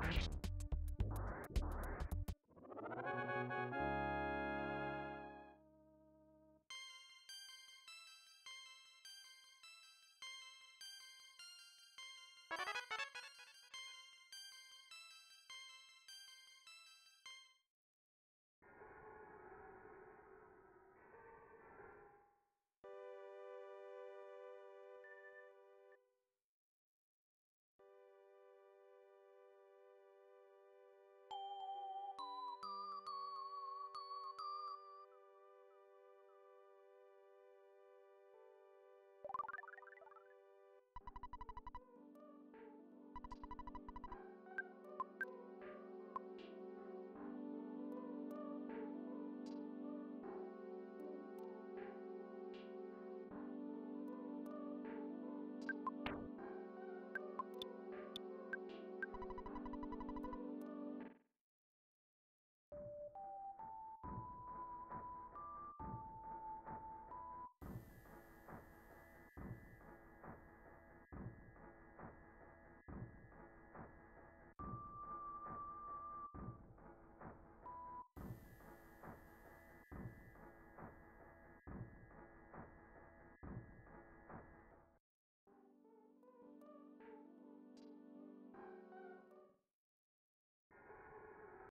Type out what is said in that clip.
you.